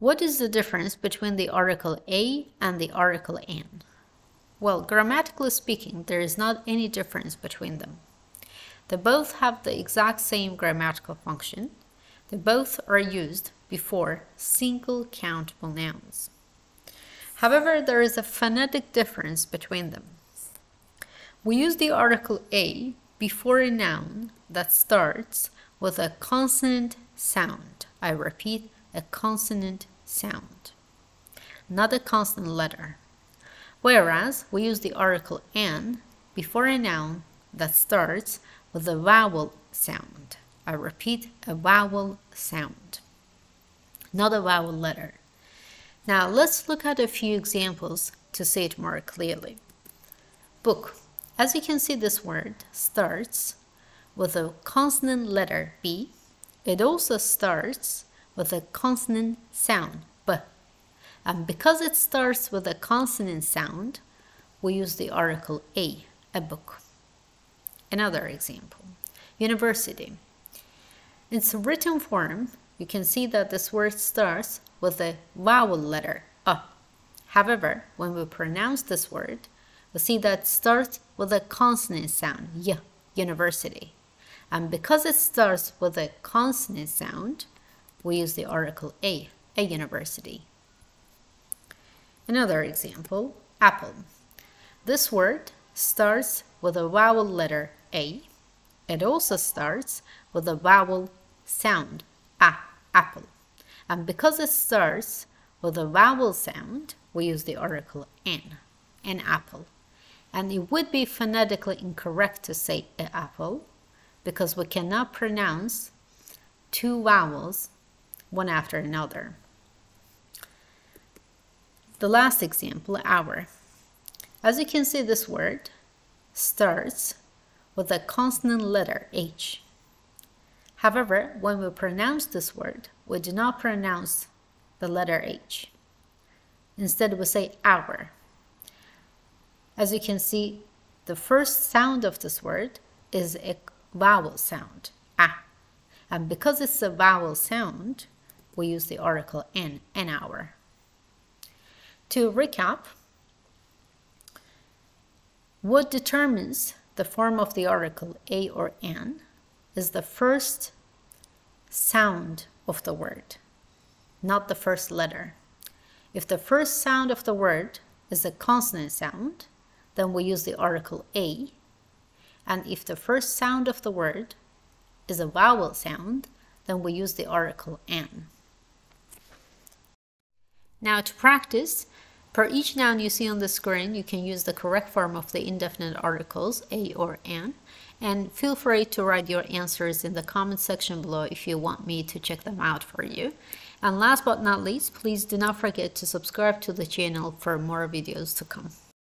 What is the difference between the article a and the article an? Well, grammatically speaking, there is not any difference between them. They both have the exact same grammatical function. They both are used before single countable nouns. However, there is a phonetic difference between them. We use the article a before a noun that starts with a consonant sound. I repeat, a consonant sound, not a consonant letter. Whereas we use the article an before a noun that starts with a vowel sound. I repeat, a vowel sound, not a vowel letter. Now let's look at a few examples to see it more clearly. Book. As you can see, this word starts with a consonant letter B. It also starts with a consonant sound, b. And because it starts with a consonant sound, we use the article a, a book. Another example, university. In its written form, you can see that this word starts with a vowel letter, a. However, when we pronounce this word, we see that it starts with a consonant sound, y, university. And because it starts with a consonant sound, we use the article a, a university. Another example, apple. This word starts with a vowel letter a. It also starts with a vowel sound, a, apple. And because it starts with a vowel sound, we use the article an, an apple. And it would be phonetically incorrect to say an apple because we cannot pronounce two vowels one after another. The last example, hour. As you can see, this word starts with a consonant letter H. However, when we pronounce this word, we do not pronounce the letter H. Instead, we say hour. As you can see, the first sound of this word is a vowel sound, ah. And because it's a vowel sound, we use the article an, an hour. To recap, what determines the form of the article a or an, is the first sound of the word, not the first letter. If the first sound of the word is a consonant sound, then we use the article a. And if the first sound of the word is a vowel sound, then we use the article an. Now to practice, for each noun you see on the screen, you can use the correct form of the indefinite articles, a or an, and feel free to write your answers in the comment section below if you want me to check them out for you. And last but not least, please do not forget to subscribe to the channel for more videos to come.